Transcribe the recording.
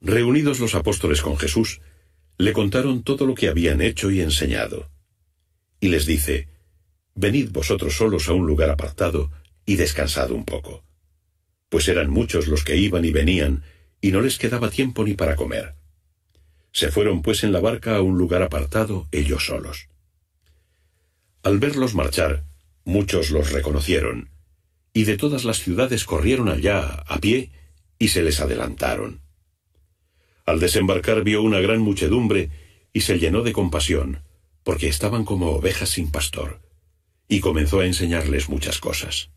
Reunidos los apóstoles con Jesús, le contaron todo lo que habían hecho y enseñado. Y les dice, Venid vosotros solos a un lugar apartado y descansad un poco. Pues eran muchos los que iban y venían, y no les quedaba tiempo ni para comer. Se fueron pues en la barca a un lugar apartado ellos solos. Al verlos marchar, muchos los reconocieron, y de todas las ciudades corrieron allá a pie y se les adelantaron. Al desembarcar vio una gran muchedumbre y se llenó de compasión, porque estaban como ovejas sin pastor, y comenzó a enseñarles muchas cosas.